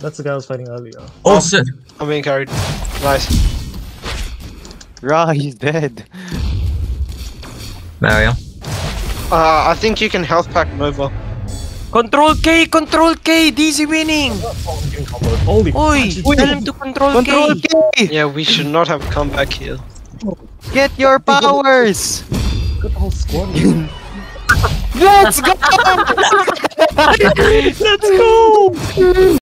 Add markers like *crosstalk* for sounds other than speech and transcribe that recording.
That's the guy I was fighting earlier. Oh, Oh. shit. I'm being carried. Nice. Rah, he's dead. Mario. Uh, I think you can health pack Nova. Control K, control K, DZ winning. Holy Oi, tell him to control, Control K. K! Yeah, we should not have come back here. Get your powers! Whole *laughs* squad. Let's go! Let's go. *laughs*